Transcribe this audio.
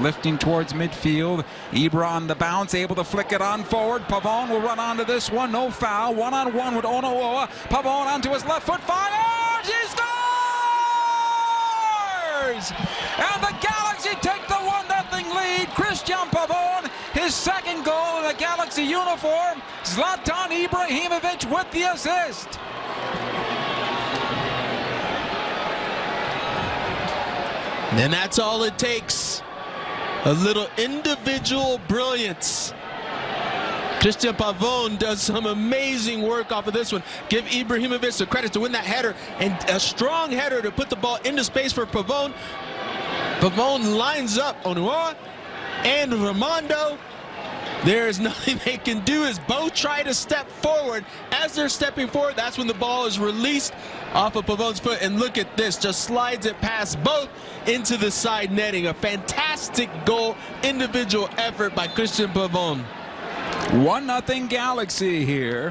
Lifting towards midfield. Ibra on the bounce, able to flick it on forward. Pavon will run onto this one. No foul. One on one with Onuoha. Pavon onto his left foot. Fires! He scores! And the Galaxy take the 1 0 lead. Cristian Pavon, his second goal in a Galaxy uniform. Zlatan Ibrahimovic with the assist. And that's all it takes. A little individual brilliance. Cristian Pavon does some amazing work off of this one. Give Ibrahimovic the credit to win that header and a strong header to put the ball into space for Pavon. Pavone lines up Onuoha and Ramondo. There is nothing they can do as both try to step forward. As they're stepping forward, that's when the ball is released off of Pavon's foot. And look at this, just slides it past both into the side netting. A fantastic goal, individual effort by Cristian Pavon. 1 0 Galaxy here.